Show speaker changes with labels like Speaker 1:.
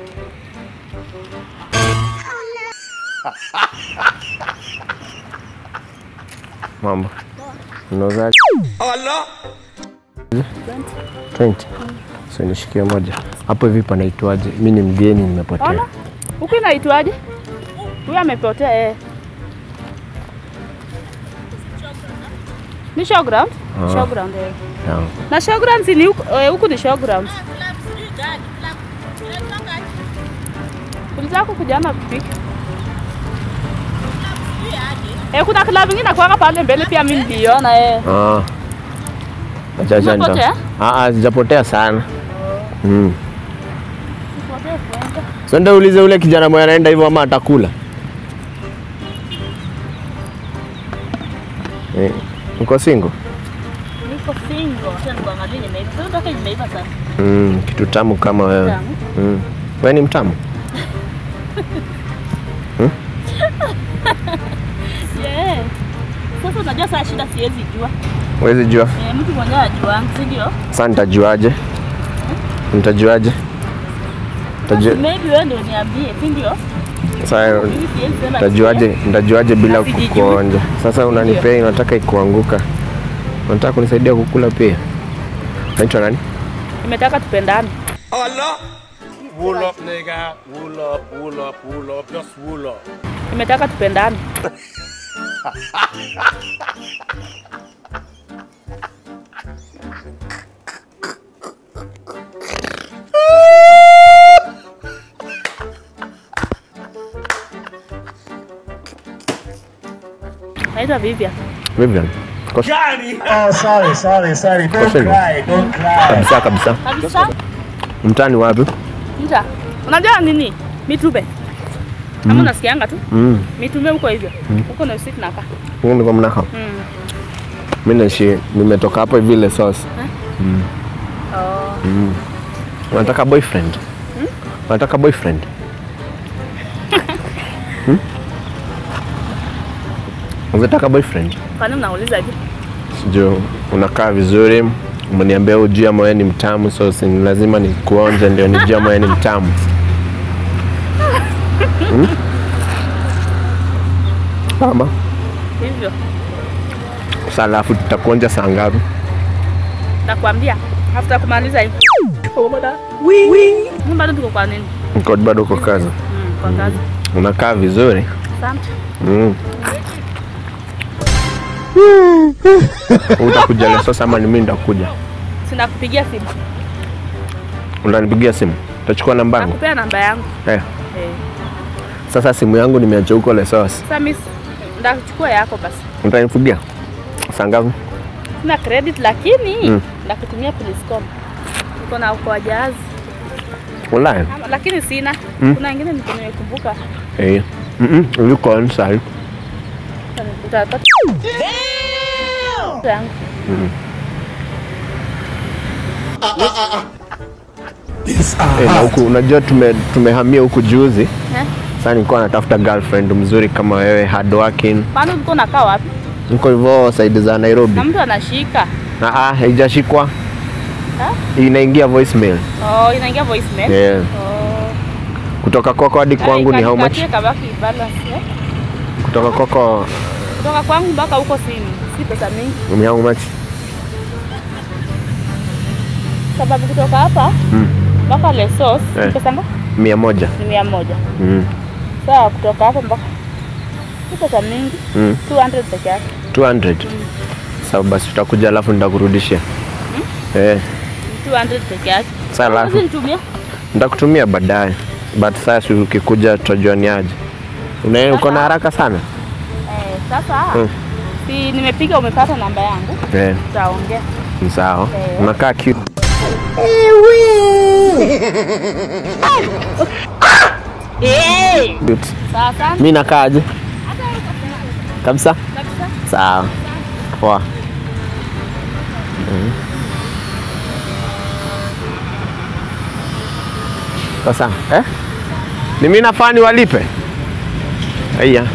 Speaker 1: Mambo. Allah. 20. So nishikie moja. Hapo hivi panaitwaje? Mimi ni mgeni nimepotea.
Speaker 2: Huku inaitwaje? Huyu amepotea eh. Ni showground?
Speaker 1: Ah.
Speaker 2: Showground eh.
Speaker 1: Sawa.
Speaker 2: Na showground si ni huku eh, ni showground. Ulitaka kujana kupika? Eh, kuna klabu na kwa pale mbele pia mimi niliona eh.
Speaker 1: Ah. Acha acha.
Speaker 2: Umepotea?
Speaker 1: Ah ah, sijapotea sana. Mm. Ndio ulize ule kijana mwenye anaenda hivyo ama atakula. Eh, uko single?
Speaker 2: Niko single. Acha nikuangalie nimeiva. Sasa nimeiva sana.
Speaker 1: Mm, kitu tamu kama wewe. Mm. Wewe ni mtamu?
Speaker 2: Sasa unajua saa shida siwezi jua.
Speaker 1: Huwezi jua.
Speaker 2: Eh, mtu mwenyewe ajua, si ndio?
Speaker 1: Sasa nitajuaje? Nitajuaje? Tajua.
Speaker 2: Maybe wewe ndio niambie, si ndio?
Speaker 1: sasa nitajuaje? Nitajuaje bila kukuonja? Sasa unanipea unataka ikuanguka. Unataka kunisaidia kukula pia? Naitwa nani?
Speaker 2: Nimetaka tupendane.
Speaker 3: Wool up, nigga. Wool up, wool up, wool up. Just wool up.
Speaker 2: Nimetaka tupendane. Naitwa Vivian.
Speaker 1: Vivian.
Speaker 4: Oh, sorry, sorry, sorry. Don't cry, don't cry.
Speaker 1: kabisa kabisa.
Speaker 2: Kabisa?
Speaker 1: Mtani wapi?
Speaker 2: Mta. Unajua nini? Mitube. Kama unasikianga tu.
Speaker 1: Mm.
Speaker 2: Huko hivyo. Huko na usiku nakaa.
Speaker 1: Huko ndiko mnaka.
Speaker 2: Mm.
Speaker 1: Mimi naishi nimetoka hapo hivi ile Mm.
Speaker 2: Oh.
Speaker 1: Unataka boyfriend? mm? Unataka boyfriend? Hmm? Unataka boyfriend?
Speaker 2: Kwani
Speaker 1: unakaa vizuri, umeniambia ujui ama wewe ni mtamu, so si lazima nikuonje ndio nijue ama wewe ni mtamu. Hmm? Ama
Speaker 2: Hivyo.
Speaker 1: sasa alafu tutakuonja saa ngapi?
Speaker 2: Nakwambia. After kumaliza hivi. Mimi bado tuko kwa nini?
Speaker 1: Niko bado uko kazi.
Speaker 2: Mm, kwa kazi.
Speaker 1: Unakaa vizuri.
Speaker 2: Asante.
Speaker 1: Mm. Utakuja leo sasa ama ni mimi nitakuja?
Speaker 2: Sina kupigia simu.
Speaker 1: Unanipigia simu? Utachukua namba yangu?
Speaker 2: Nakupea namba yangu.
Speaker 1: Eh.
Speaker 2: Hey.
Speaker 1: Sasa simu yangu nimeacha huko Lesos.
Speaker 2: Sasa mimi ndakuchukua yako basi.
Speaker 1: Utanipigia? Saa ngapi?
Speaker 2: Sina credit lakini
Speaker 1: Mm.
Speaker 2: ndakutumia Pliscom. Niko na uko.
Speaker 1: Online?
Speaker 2: Ama- Lakini sina.
Speaker 1: Mm.
Speaker 2: Kuna ingine niko nimekumbuka.
Speaker 1: Eh. Mhm. Yuko inside.
Speaker 2: Utapata. Yangu.
Speaker 1: Eh, na huku unajua tume tumehamia huku juzi.
Speaker 2: Eh?
Speaker 1: Sasa nilikuwa natafuta girlfriend mzuri kama wewe, hard working.
Speaker 2: Kwani ulikuwa unakaa wapi?
Speaker 1: Niko hivyo side za Nairobi.
Speaker 2: Na mtu anashika.
Speaker 1: Na ah, haijashikwa.
Speaker 2: Ha?
Speaker 1: Inaingia voicemail.
Speaker 2: Oh, inaingia voicemail.
Speaker 1: Yeah.
Speaker 2: Oh.
Speaker 1: Kutoka kwako hadi kwangu ni how much?
Speaker 2: Kabaki balance. Eh?
Speaker 1: Kutoka kwako
Speaker 2: Kutoka kwangu mpaka huko si si pesa mingi.
Speaker 1: ni how much?
Speaker 2: Sababu kutoka hapa
Speaker 1: Mm.
Speaker 2: mpaka Lesos
Speaker 1: Eh.
Speaker 2: pesa ngapi?
Speaker 1: Mia moja.
Speaker 2: Ni mia moja.
Speaker 1: Mm.
Speaker 2: Sawa, kutoka hapo mpaka si pesa mingi.
Speaker 1: Mm.
Speaker 2: 200 peke yake.
Speaker 1: 200. mm. Sawa basi tutakuja alafu nitakurudishia. mm? Eh,
Speaker 2: 200 peke yake.
Speaker 1: Sawa, alafu
Speaker 2: nitumia.
Speaker 1: nitakutumia baadaye. But sasa ukikuja tutajua ni aje. Una uko na haraka sana?
Speaker 2: Eh, sasa
Speaker 1: Mm.
Speaker 2: si nimepiga umepata namba yangu.
Speaker 1: Eh,
Speaker 2: Tutaongea.
Speaker 1: ni sawa.
Speaker 2: Eh.
Speaker 1: Unakaa cute.
Speaker 2: Eh,
Speaker 1: Cute.
Speaker 2: sawa.
Speaker 1: Mimi nakaaje? Kabisa?
Speaker 2: Kabisa.
Speaker 1: Sawa. Poa. Mm. Sasa, eh? Ni mimi nafaa niwalipe? Haya.